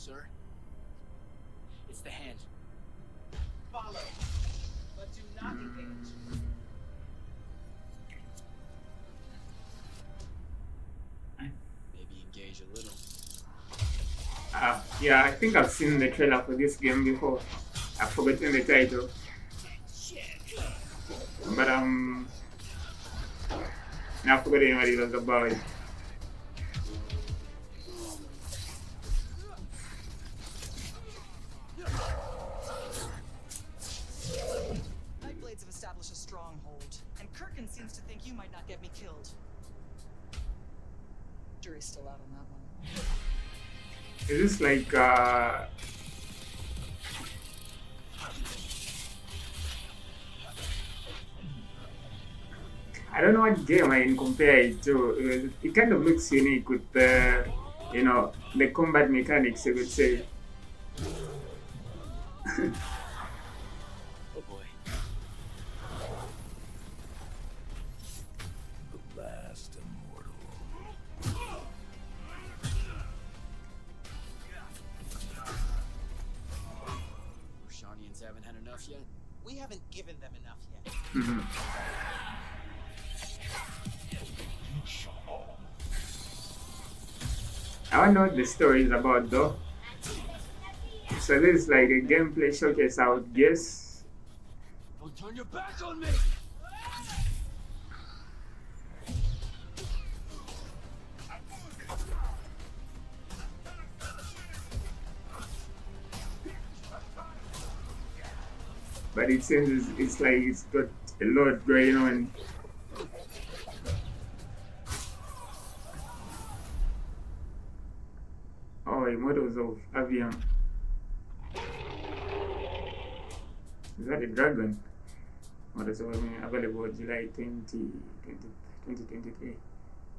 Sir? It's the hand. Follow, but do not engage. Maybe engage a little. Uh, yeah, I think I've seen the trailer for this game before. I've forgotten the title. But um, I've forgotten what it was about. Seems to think you might not get me killed. Jury's still out on that one. Is this like uh I don't know what game I can compare it to. It, it kind of looks unique with the, you know, the combat mechanics. I would say. enough yet. We haven't given them enough yet. Mhm. I wonder what the story is about though. So this is like a gameplay showcase, I would guess. Don't turn your back on me! But it seems it's, it's like it's got a lot going on. Oh, Immortals of Aveum. Is that a dragon? Models of Aveum available July 20, 20, 2023.